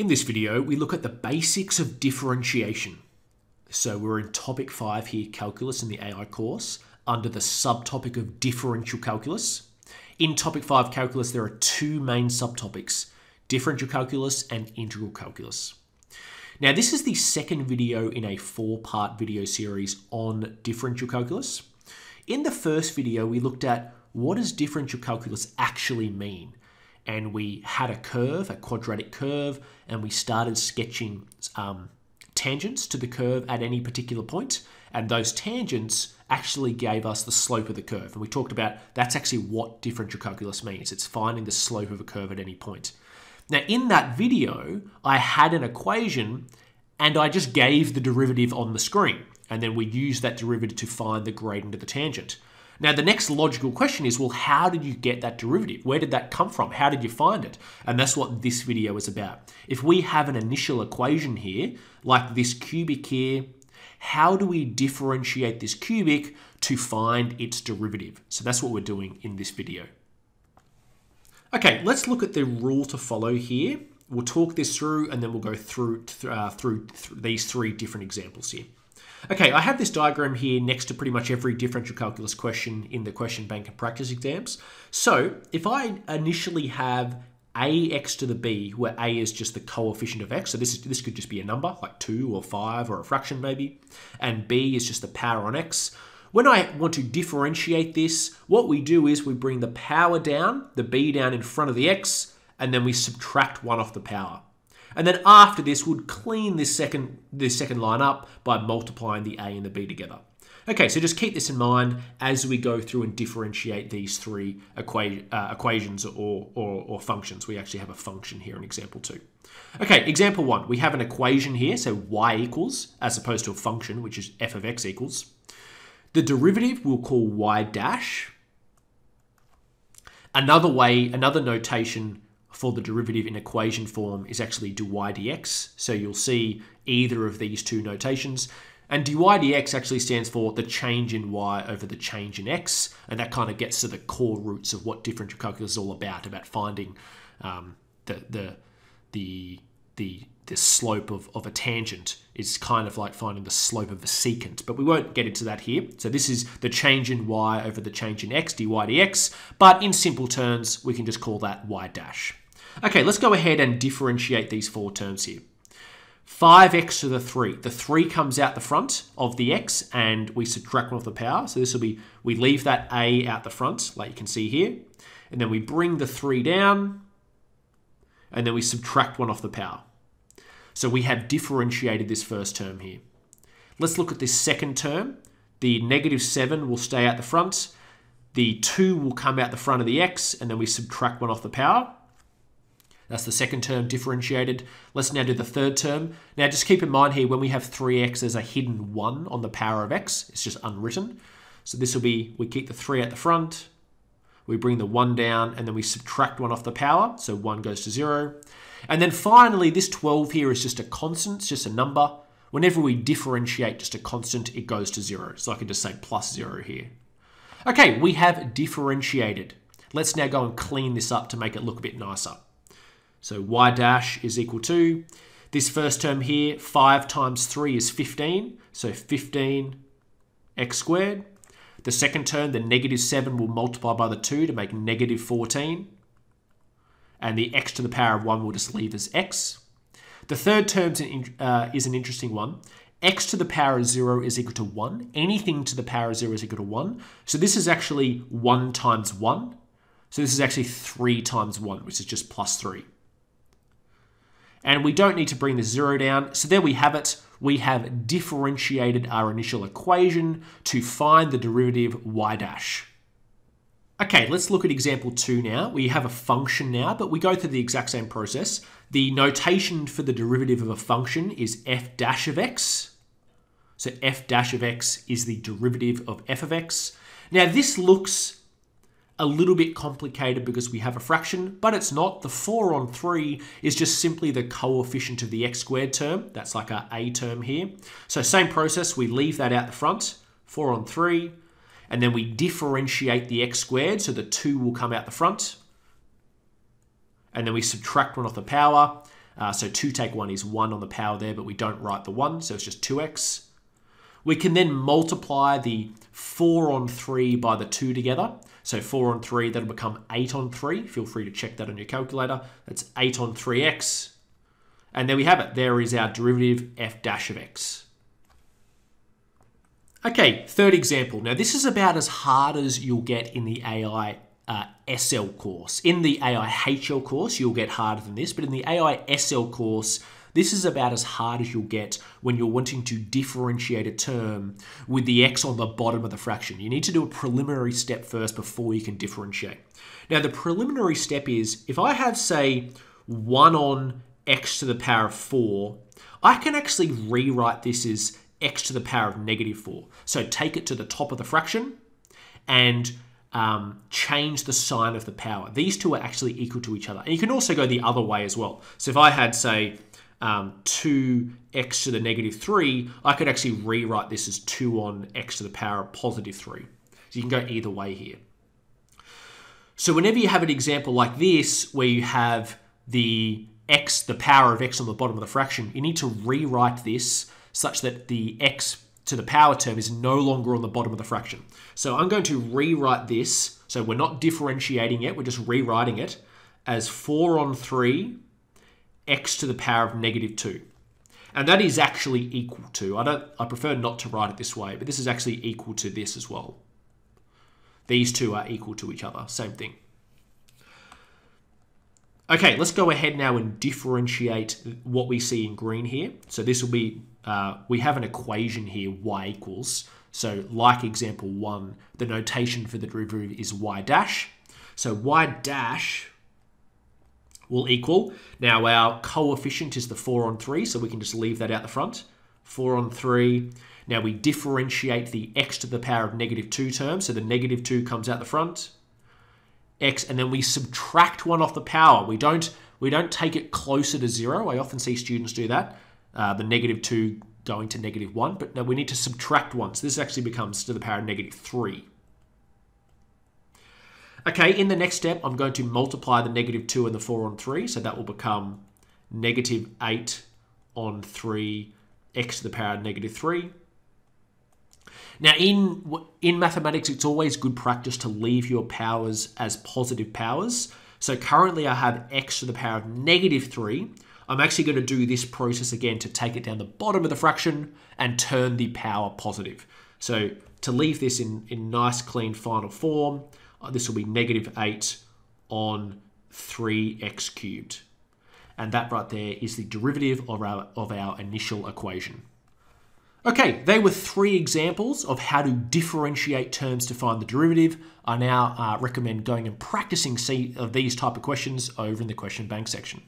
In this video, we look at the basics of differentiation. So we're in topic five here, calculus in the AI course, under the subtopic of differential calculus. In topic five calculus, there are two main subtopics, differential calculus and integral calculus. Now, this is the second video in a four-part video series on differential calculus. In the first video, we looked at what does differential calculus actually mean? And we had a curve, a quadratic curve, and we started sketching um, tangents to the curve at any particular point, and those tangents actually gave us the slope of the curve. And we talked about that's actually what differential calculus means. It's finding the slope of a curve at any point. Now, in that video, I had an equation and I just gave the derivative on the screen. And then we used that derivative to find the gradient of the tangent. Now, the next logical question is, well, how did you get that derivative? Where did that come from? How did you find it? And that's what this video is about. If we have an initial equation here, like this cubic here, how do we differentiate this cubic to find its derivative? So that's what we're doing in this video. Okay, let's look at the rule to follow here. We'll talk this through and then we'll go through, uh, through th these three different examples here. Okay, I have this diagram here next to pretty much every differential calculus question in the question bank and practice exams. So if I initially have ax to the b, where a is just the coefficient of x, so this, is, this could just be a number, like 2 or 5 or a fraction maybe, and b is just the power on x, when I want to differentiate this, what we do is we bring the power down, the b down in front of the x, and then we subtract 1 off the power. And then after this, we'd clean this second, this second line up by multiplying the a and the b together. Okay, so just keep this in mind as we go through and differentiate these three equa uh, equations or, or, or functions. We actually have a function here in example two. Okay, example one, we have an equation here, so y equals, as opposed to a function, which is f of x equals. The derivative we'll call y dash. Another way, another notation for the derivative in equation form is actually dy dx. So you'll see either of these two notations. And dy dx actually stands for the change in y over the change in x. And that kind of gets to the core roots of what differential calculus is all about, about finding um, the, the, the, the, the slope of, of a tangent is kind of like finding the slope of a secant, but we won't get into that here. So this is the change in y over the change in x, dy dx, but in simple terms, we can just call that y dash. Okay, let's go ahead and differentiate these four terms here. 5x to the 3. The 3 comes out the front of the x and we subtract one off the power. So this will be, we leave that a out the front, like you can see here. And then we bring the 3 down and then we subtract one off the power. So we have differentiated this first term here. Let's look at this second term. The negative 7 will stay out the front. The 2 will come out the front of the x, and then we subtract 1 off the power. That's the second term differentiated. Let's now do the third term. Now just keep in mind here, when we have 3x, there's a hidden 1 on the power of x. It's just unwritten. So this will be, we keep the 3 at the front, we bring the 1 down, and then we subtract 1 off the power. So 1 goes to 0. And then finally, this 12 here is just a constant, it's just a number. Whenever we differentiate just a constant, it goes to 0. So I can just say plus 0 here. Okay, we have differentiated. Let's now go and clean this up to make it look a bit nicer. So y dash is equal to, this first term here, 5 times 3 is 15, so 15 x squared. The second term, the negative 7 will multiply by the 2 to make negative 14. And the x to the power of 1 will just leave as x. The third term uh, is an interesting one. x to the power of 0 is equal to 1. Anything to the power of 0 is equal to 1. So this is actually 1 times 1. So this is actually 3 times 1, which is just plus 3. And we don't need to bring the zero down. So there we have it. We have differentiated our initial equation to find the derivative y dash. Okay, let's look at example two now. We have a function now, but we go through the exact same process. The notation for the derivative of a function is f dash of x. So f dash of x is the derivative of f of x. Now this looks a little bit complicated because we have a fraction, but it's not. The 4 on 3 is just simply the coefficient of the x squared term. That's like our a term here. So same process, we leave that out the front, 4 on 3, and then we differentiate the x squared, so the 2 will come out the front. And then we subtract 1 off the power. Uh, so 2 take 1 is 1 on the power there, but we don't write the 1, so it's just 2x. We can then multiply the 4 on 3 by the 2 together. So 4 on 3, that'll become 8 on 3. Feel free to check that on your calculator. That's 8 on 3x. And there we have it. There is our derivative f dash of x. Okay, third example. Now, this is about as hard as you'll get in the AI uh, SL course. In the AI HL course, you'll get harder than this, but in the AI SL course, this is about as hard as you'll get when you're wanting to differentiate a term with the x on the bottom of the fraction. You need to do a preliminary step first before you can differentiate. Now, the preliminary step is if I have, say, 1 on x to the power of 4, I can actually rewrite this as x to the power of negative 4. So take it to the top of the fraction and um, change the sign of the power. These two are actually equal to each other. And you can also go the other way as well. So if I had, say, um, 2x to the negative 3, I could actually rewrite this as 2 on x to the power of positive 3. So you can go either way here. So whenever you have an example like this, where you have the x, the power of x on the bottom of the fraction, you need to rewrite this such that the x to the power term is no longer on the bottom of the fraction. So I'm going to rewrite this. So we're not differentiating it, we're just rewriting it as 4 on 3 x to the power of negative 2. And that is actually equal to, I don't I prefer not to write it this way, but this is actually equal to this as well. These two are equal to each other, same thing. Okay, let's go ahead now and differentiate what we see in green here. So this will be, uh, we have an equation here, y equals. So like example one, the notation for the derivative is y dash. So y dash will equal. Now our coefficient is the 4 on 3, so we can just leave that out the front. 4 on 3. Now we differentiate the x to the power of negative 2 term, so the negative 2 comes out the front. x, and then we subtract 1 off the power. We don't, we don't take it closer to 0. I often see students do that. Uh, the negative 2 going to negative 1, but no, we need to subtract 1. So this actually becomes to the power of negative 3. Okay, in the next step, I'm going to multiply the negative 2 and the 4 on 3. So that will become negative 8 on 3 x to the power of negative 3. Now, in, in mathematics, it's always good practice to leave your powers as positive powers. So currently I have x to the power of negative 3. I'm actually going to do this process again to take it down the bottom of the fraction and turn the power positive. So to leave this in, in nice, clean final form, uh, this will be negative 8 on 3x cubed. And that right there is the derivative of our, of our initial equation. Okay, they were three examples of how to differentiate terms to find the derivative. I now uh, recommend going and practicing see of these type of questions over in the question bank section.